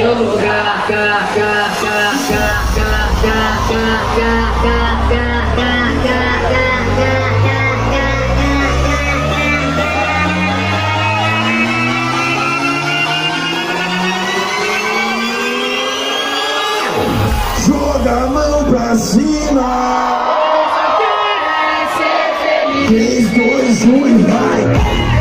cá, cá, Joga a mão pra cima. 3, 2, 1 e vai.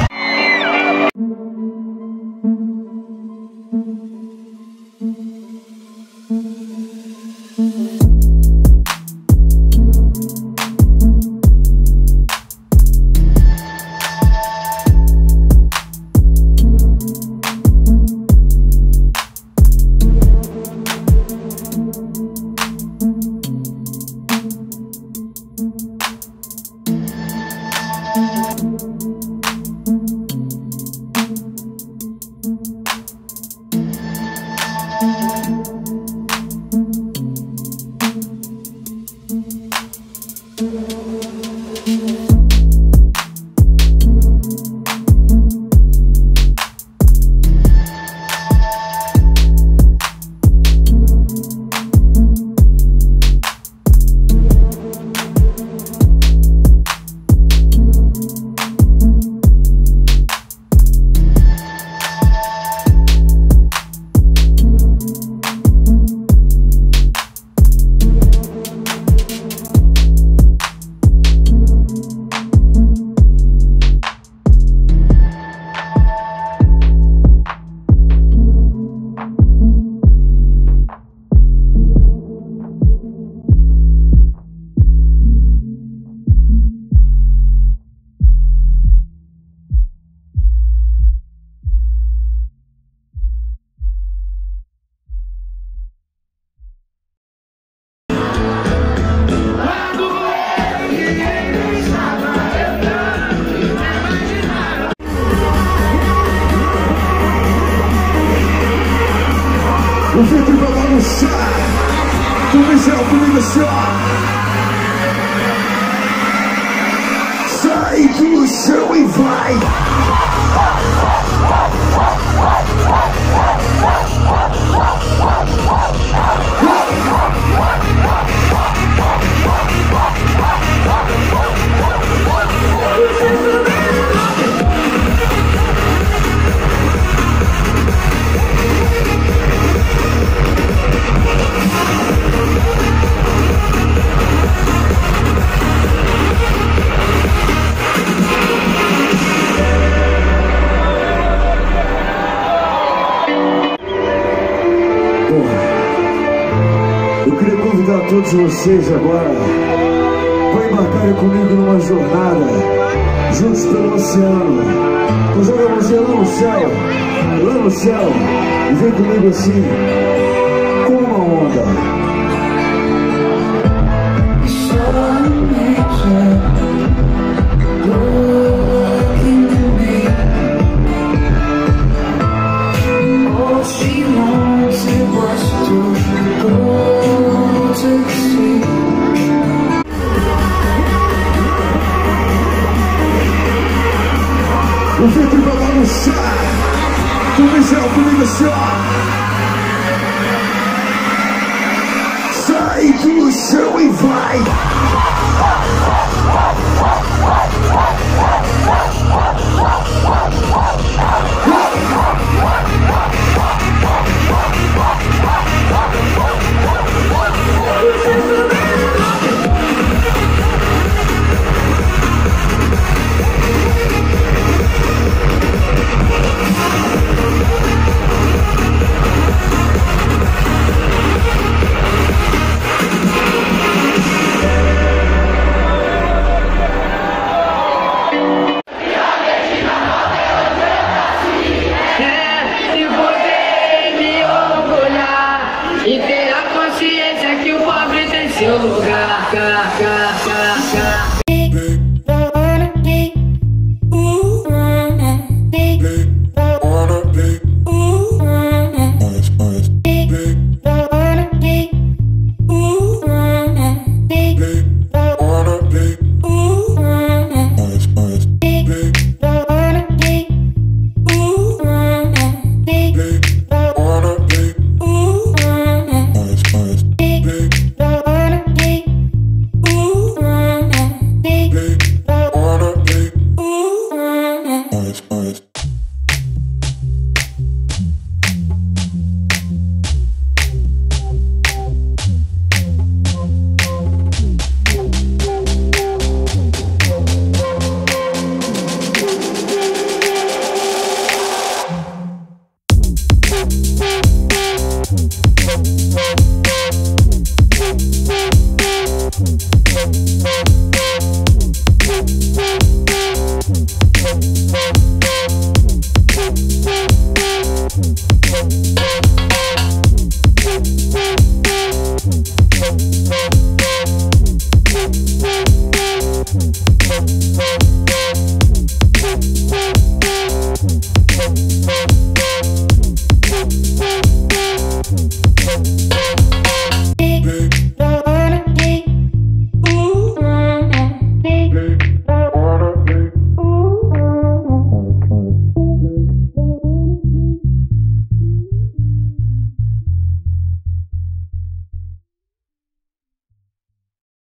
O filtro vai bagunçar Tu o já obriga só Sai do chão e vai. Eu queria convidar todos vocês agora. Para embarcarem comigo numa jornada. Juntos pelo oceano. Então joga mãozinha lá no céu, lá no céu, e vem comigo assim, com uma onda. O ventre vai balançar. Tu Michel, comigo assim, ó. Sai do chão e vai. lugar, cara.